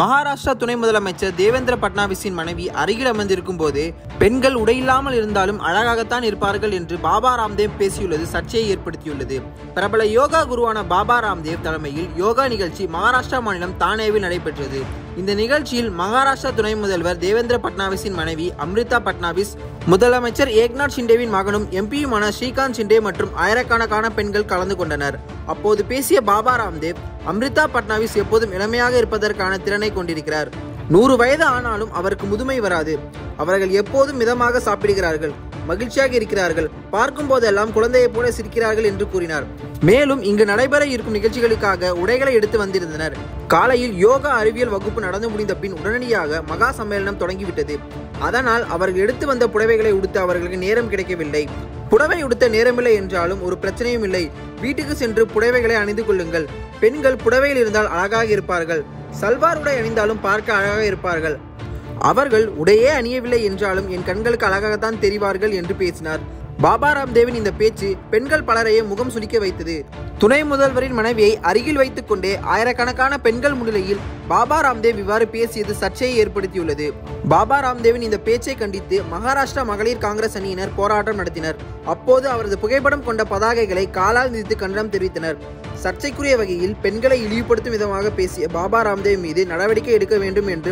மகாராஷ்டிரா துணை முதலமைச்சர் தேவேந்திர பட்னாவிஸின் மனைவி அருகில் அமர்ந்திருக்கும் போது பெண்கள் உடையில்லாமல் இருந்தாலும் அழகாகத்தான் இருப்பார்கள் என்று பாபா ராம்தேவ் பேசியுள்ளது சர்ச்சையை ஏற்படுத்தியுள்ளது. பிரபல யோகா குருவான பாபா ராம்தேவ் தலைமையில் யோகா நிகழ்ச்சி மகாராஷ்டிரா மாநிலம் தானேவில் நடைபெற்றது. இந்த நிகழ்ச்சியில் மகாராஷ்டிரா துணை முதல்வர் தேவேந்திர பட்னாவிஸின் மனைவி அம்ரிதா பட்னாவிஸ் முதலமைச்சர் ஏக்நாத் ஷிண்டேவின் மகனும் எம்பியுமான ஸ்ரீகாந்த் ஷிண்டே மற்றும் ஆயிரக்கணக்கான பெண்கள் கலந்து கொண்டனர். அப்போது பேசிய பாபா ராம்தேவ் அம்ரிதா பட்னாவிஸ் எப்போதும் இளமையாக இருப்பதற்கான திறனை கொண்டிருக்கிறார். நூறு வயது ஆனாலும் அவருக்கு முதுமை வராது. அவர்கள் எப்போதும் மிதமாக சாப்பிடுகிறார்கள். மகிழ்ச்சியாக இருக்கிறார்கள். பார்க்கும் போதெல்லாம் குழந்தையைப் போல சிரிக்கிறார்கள் என்று கூறினார். மேலும் இங்கு நடைபெற இருக்கும் நிகழ்ச்சிகளுக்காக உடைகளை எடுத்து வந்திருந்தனர். காலையில் யோகா அறிவியல் வகுப்பு நடந்து முடிந்த பின் உடனடியாக மகா சம்மேளனம் தொடங்கிவிட்டது. அதனால் அவர்கள் எடுத்து வந்த புடவைகளை உடுத்த அவர்களுக்கு நேரம் கிடைக்கவில்லை. புடவை உடுத்த நேரமில்லை என்றாலும் ஒரு பிரச்சனையும் இல்லை. வீட்டுக்கு சென்று புடவைகளை அணிந்து கொள்ளுங்கள். பெண்கள் புடவையில் இருந்தால் அழகாக இருப்பார்கள். சல்வார் உடை அணிந்தாலும் பார்க்க அழகாக இருப்பார்கள். அவர்கள் உடையே அணியவில்லை என்றாலும் என் கண்களுக்கு அழகாகத்தான் தெரிவார்கள் என்று பேசினார். பாபா ராம்தேவின் இந்த பேச்சு பெண்கள் பலரையே முகம் சுளிக்க வைத்தது. துணை முதல்வரின் மனைவியை அருகில் வைத்துக்கொண்டே ஆயிரக்கணக்கான பெண்கள் முன்னிலையில் பாபா ராம்தேவ் இவ்வாறு பேசியது சர்ச்சையை ஏற்படுத்தியுள்ளது. பாபா ராம்தேவின் இந்த பேச்சை கண்டித்து மகாராஷ்டிரா மகளிர் காங்கிரஸ் அணியினர் போராட்டம் நடத்தினர். அப்போது அவரது புகைப்படம் கொண்ட பதாகைகளை காலால் மிதித்து கண்டனம் தெரிவித்தனர். சர்ச்சைக்குரிய வகையில் பெண்களை இழிவுபடுத்தும் விதமாக பேசிய பாபா ராம்தேவ் மீது நடவடிக்கை எடுக்க வேண்டும் என்று